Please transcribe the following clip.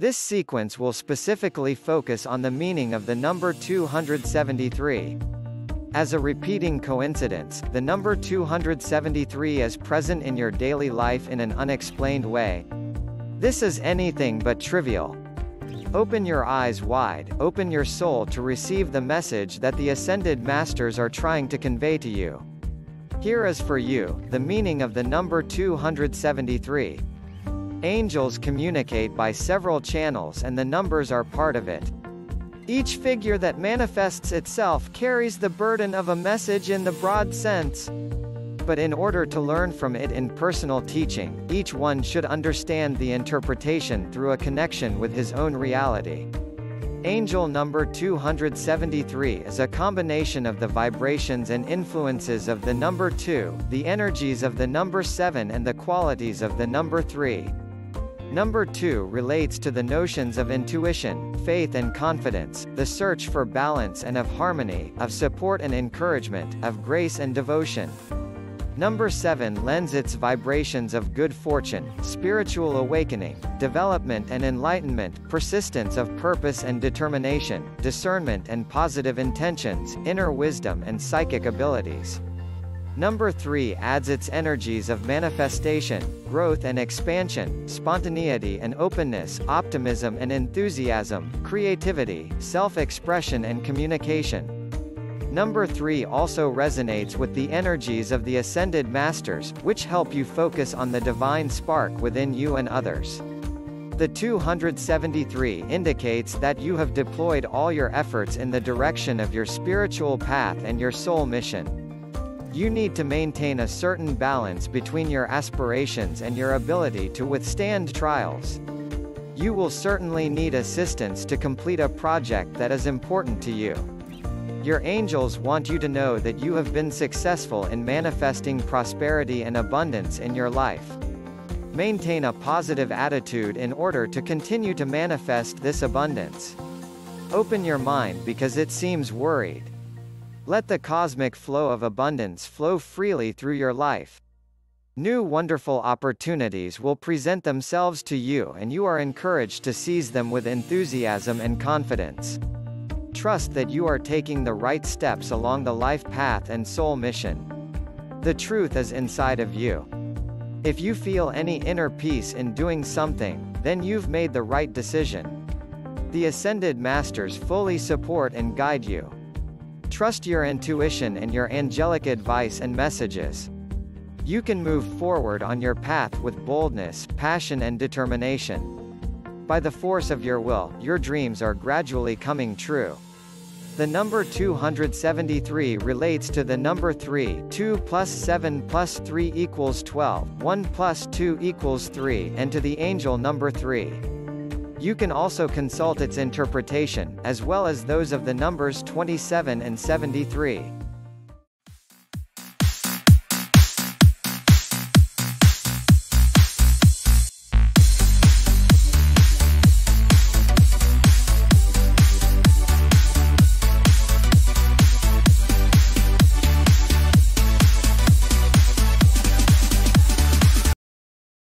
This sequence will specifically focus on the meaning of the number 273. As a repeating coincidence, the number 273 is present in your daily life in an unexplained way. This is anything but trivial. Open your eyes wide, open your soul to receive the message that the Ascended Masters are trying to convey to you. Here is for you, the meaning of the number 273. Angels communicate by several channels and the numbers are part of it. Each figure that manifests itself carries the burden of a message in the broad sense. But in order to learn from it in personal teaching, each one should understand the interpretation through a connection with his own reality. Angel number 273 is a combination of the vibrations and influences of the number 2, the energies of the number 7 and the qualities of the number 3. Number 2 relates to the notions of intuition, faith and confidence, the search for balance and of harmony, of support and encouragement, of grace and devotion. Number 7 lends its vibrations of good fortune, spiritual awakening, development and enlightenment, persistence of purpose and determination, discernment and positive intentions, inner wisdom and psychic abilities. Number 3 adds its energies of manifestation, growth and expansion, spontaneity and openness, optimism and enthusiasm, creativity, self-expression and communication. Number 3 also resonates with the energies of the Ascended Masters, which help you focus on the divine spark within you and others. The 273 indicates that you have deployed all your efforts in the direction of your spiritual path and your soul mission. You need to maintain a certain balance between your aspirations and your ability to withstand trials. You will certainly need assistance to complete a project that is important to you. Your angels want you to know that you have been successful in manifesting prosperity and abundance in your life. Maintain a positive attitude in order to continue to manifest this abundance. Open your mind because it seems worried. Let the cosmic flow of abundance flow freely through your life. New wonderful opportunities will present themselves to you and you are encouraged to seize them with enthusiasm and confidence. Trust that you are taking the right steps along the life path and soul mission. The truth is inside of you. If you feel any inner peace in doing something, then you've made the right decision. The Ascended Masters fully support and guide you. Trust your intuition and your angelic advice and messages. You can move forward on your path with boldness, passion and determination. By the force of your will, your dreams are gradually coming true. The number 273 relates to the number 3 2 plus 7 plus 3 equals 12, 1 plus 2 equals 3 and to the angel number 3. You can also consult its interpretation, as well as those of the numbers 27 and 73.